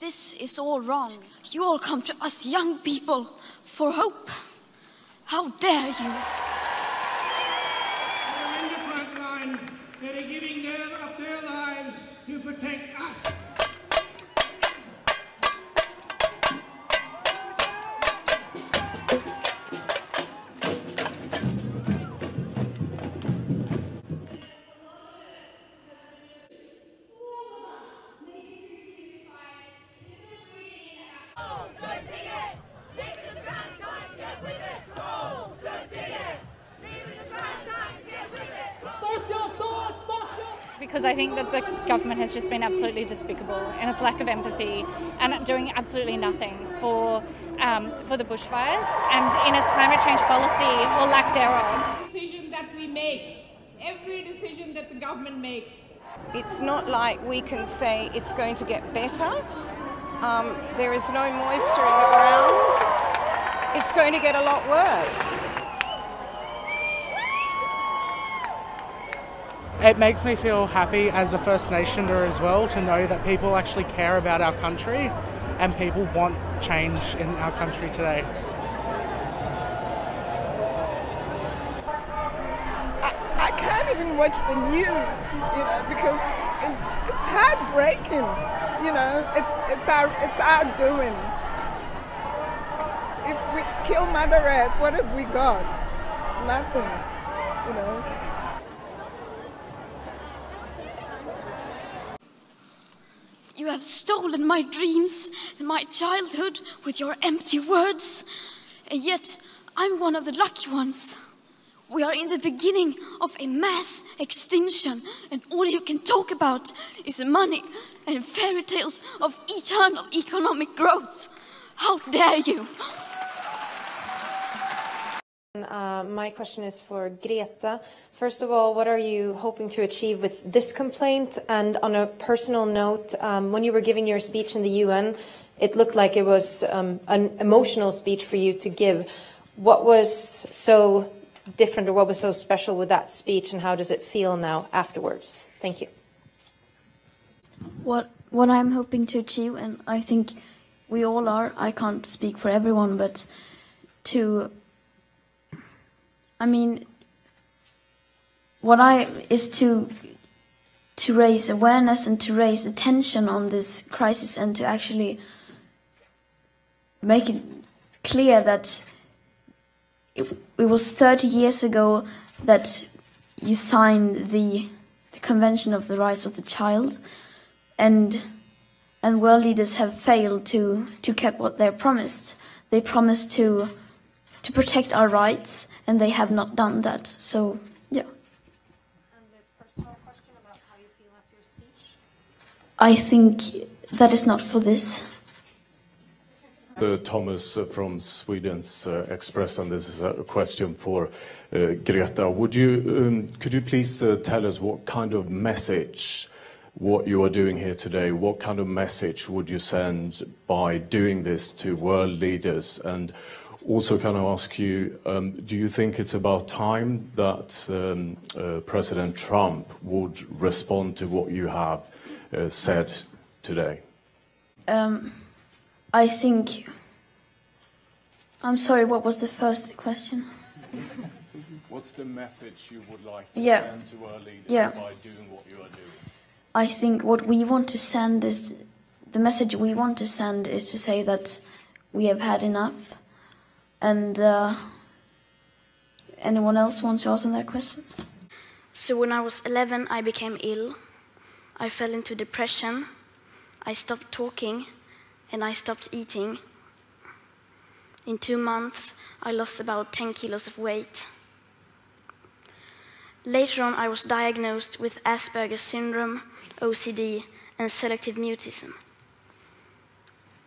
This is all wrong. You all come to us young people for hope. How dare you? Because I think that the government has just been absolutely despicable in its lack of empathy and doing absolutely nothing for um, for the bushfires and in its climate change policy or lack thereof. Decision that we make, every decision that the government makes. It's not like we can say it's going to get better. Um, there is no moisture in the ground. It's going to get a lot worse. It makes me feel happy as a First Nationer as well to know that people actually care about our country and people want change in our country today. I, I can't even watch the news, you know, because it, it's heartbreaking. You know, it's it's our it's our doing. If we kill Mother Earth, what have we got? Nothing. You know. Have stolen my dreams and my childhood with your empty words. And yet, I'm one of the lucky ones. We are in the beginning of a mass extinction, and all you can talk about is money and fairy tales of eternal economic growth. How dare you! Uh, my question is for Greta. First of all, what are you hoping to achieve with this complaint? And on a personal note, um, when you were giving your speech in the UN, it looked like it was um, an emotional speech for you to give. What was so different or what was so special with that speech, and how does it feel now afterwards? Thank you. What what I'm hoping to achieve, and I think we all are. I can't speak for everyone, but to I mean, what I is to to raise awareness and to raise attention on this crisis and to actually make it clear that it, it was 30 years ago that you signed the, the Convention of the Rights of the Child, and and world leaders have failed to to keep what they promised. They promised to to protect our rights, and they have not done that. So, yeah. I think that is not for this. Uh, Thomas uh, from Sweden's uh, Express, and this is a question for uh, Greta. Would you, um, could you please uh, tell us what kind of message, what you are doing here today, what kind of message would you send by doing this to world leaders? And also can I ask you, um, do you think it's about time that um, uh, President Trump would respond to what you have uh, said today? Um, I think. I'm sorry, what was the first question? What's the message you would like to Yeah. send to our leaders Yeah. by doing what you are doing? I think what we want to send is the message we want to send is to say that we have had enough. And uh, anyone else wants to answer that question? So when I was 11, I became ill. I fell into depression. I stopped talking, and I stopped eating. In two months, I lost about 10 kilos of weight. Later on, I was diagnosed with Asperger's syndrome, OCD, and selective mutism.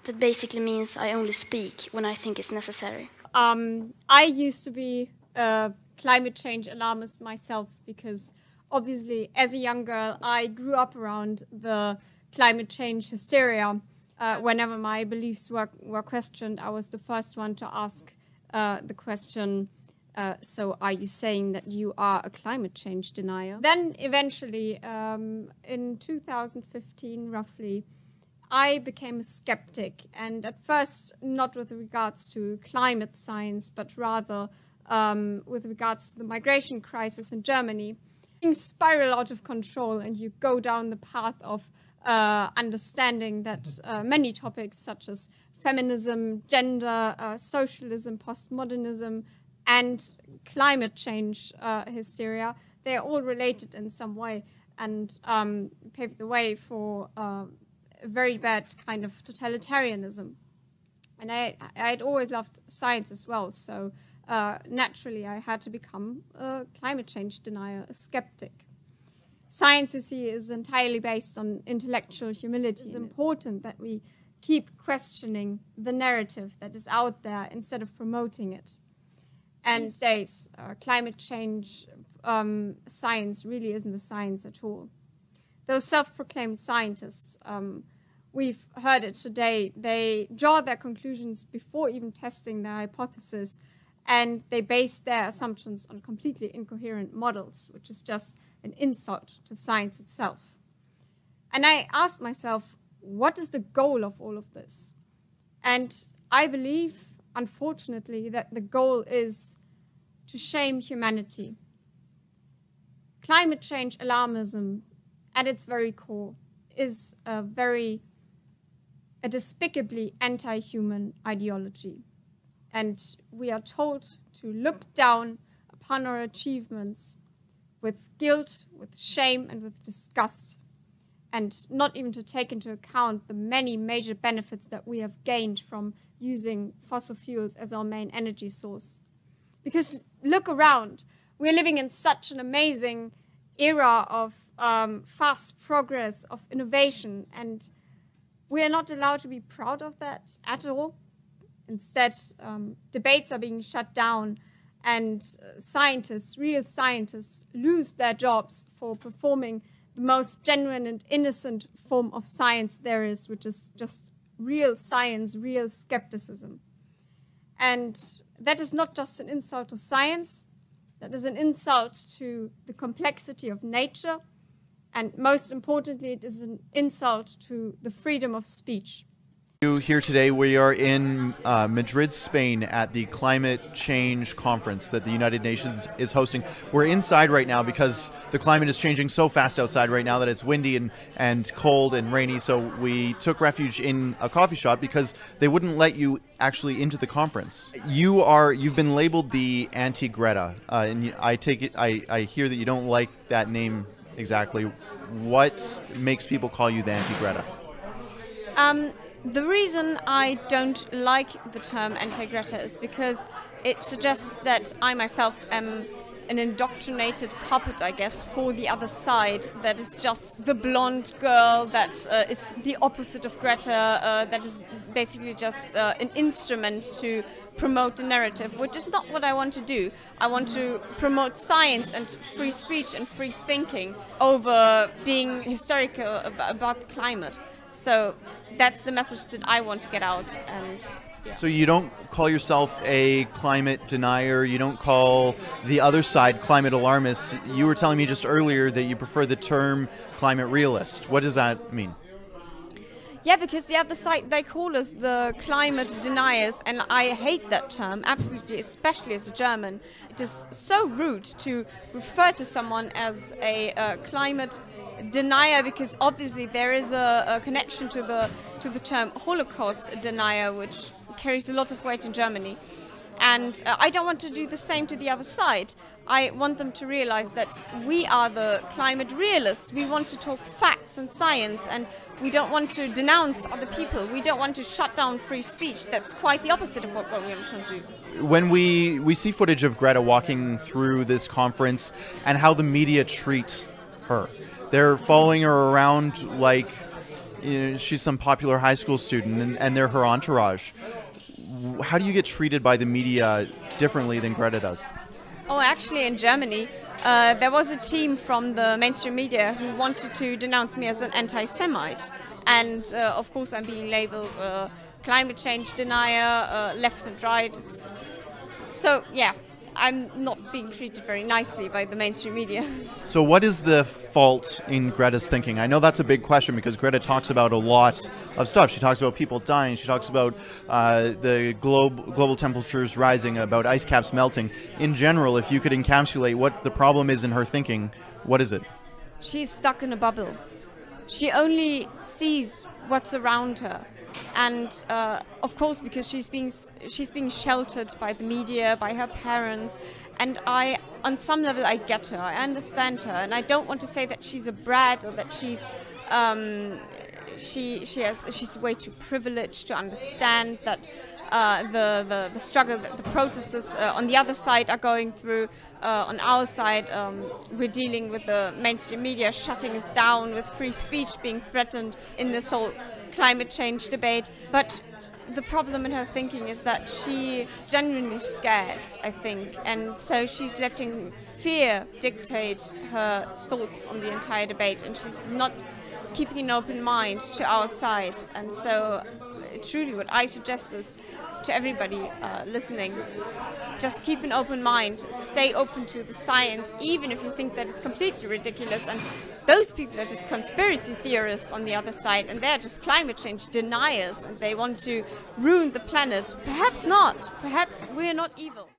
That basically means I only speak when I think it's necessary. Um, I used to be a climate change alarmist myself because obviously, as a young girl, I grew up around the climate change hysteria. Uh, whenever my beliefs were, were questioned, I was the first one to ask uh, the question uh, So, are you saying that you are a climate change denier? Then, eventually, um, in 2015, roughly, I became a skeptic, and at first, not with regards to climate science, but rather um, with regards to the migration crisis in Germany. Things spiral out of control, and you go down the path of uh, understanding that uh, many topics, such as feminism, gender, uh, socialism, postmodernism, and climate change uh, hysteria, they are all related in some way and um, pave the way for uh, very bad kind of totalitarianism. And I, I'd always loved science as well, so uh, naturally I had to become a climate change denier, a skeptic. Science, you see, is entirely based on intellectual humility. It's important that we keep questioning the narrative that is out there instead of promoting it. And these days, uh, climate change um, science really isn't a science at all. Those self proclaimed scientists, um, we've heard it today, they draw their conclusions before even testing their hypothesis, and they base their assumptions on completely incoherent models, which is just an insult to science itself. And I asked myself, what is the goal of all of this? And I believe, unfortunately, that the goal is to shame humanity. Climate change alarmism, at its very core, is a very a despicably anti-human ideology. And we are told to look down upon our achievements with guilt, with shame, and with disgust, and not even to take into account the many major benefits that we have gained from using fossil fuels as our main energy source. Because look around, we're living in such an amazing era of um, fast progress, of innovation, and we are not allowed to be proud of that at all. Instead, um, debates are being shut down, and uh, scientists, real scientists, lose their jobs for performing the most genuine and innocent form of science there is, which is just real science, real skepticism. And that is not just an insult to science, that is an insult to the complexity of nature, and most importantly, it is an insult to the freedom of speech. Here today, we are in uh, Madrid, Spain, at the climate change conference that the United Nations is hosting. We're inside right now because the climate is changing so fast outside right now that it's windy and, and cold and rainy. So we took refuge in a coffee shop because they wouldn't let you actually into the conference. You are you've been labeled the anti-Greta, uh, and I take it I, I hear that you don't like that name exactly. What makes people call you the anti-Greta? Um, the reason I don't like the term anti-Greta is because it suggests that I myself am an indoctrinated puppet, I guess, for the other side. That is just the blonde girl that uh, is the opposite of Greta. Uh, that is basically just uh, an instrument to promote the narrative, which is not what I want to do. I want to promote science and free speech and free thinking over being hysterical about the climate. So that's the message that I want to get out. And yeah. So you don't call yourself a climate denier. You don't call the other side climate alarmists. You were telling me just earlier that you prefer the term climate realist. What does that mean? Yeah, because the other side they call us the climate deniers, and I hate that term absolutely, especially as a German. It is so rude to refer to someone as a uh, climate denier because obviously there is a, a, connection to the to the term Holocaust denier, which carries a lot of weight in Germany. And uh, I don't want to do the same to the other side. I want them to realize that we are the climate realists. We want to talk facts and science, and we don't want to denounce other people. We don't want to shut down free speech. That's quite the opposite of what, what we want to do. When we, we see footage of Greta walking through this conference and how the media treat her, they're following her around like you know, she's some popular high school student and, and they're her entourage. How do you get treated by the media differently than Greta does? Oh, actually, in Germany, uh, there was a team from the mainstream media who wanted to denounce me as an anti Semite. And uh, of course, I'm being labeled a climate change denier, left and right. It's so, yeah, I'm not being treated very nicely by the mainstream media. So, what is the fault in Greta's thinking? I know that's a big question because Greta talks about a lot of stuff. She talks about people dying. She talks about uh, the globe, global temperatures rising, about ice caps melting. In general, if you could encapsulate what the problem is in her thinking, what is it? She's stuck in a bubble. She only sees what's around her and uh, of course because she's being she's being sheltered by the media by her parents and i on some level i get her i understand her and i don't want to say that she's a brat or that she's um, she she has she's way too privileged to understand that uh, the, the, the struggle that the protesters uh, on the other side are going through. Uh, on our side, um, we're dealing with the mainstream media shutting us down, with free speech being threatened in this whole climate change debate. But the problem in her thinking is that she's genuinely scared, I think, and so she's letting fear dictate her thoughts on the entire debate, and she's not keeping an open mind to our side. And so, truly, what I suggest is to everybody uh, listening just keep an open mind stay open to the science even if you think that it's completely ridiculous and those people are just conspiracy theorists on the other side and they're just climate change deniers and they want to ruin the planet. Perhaps not. Perhaps we're not evil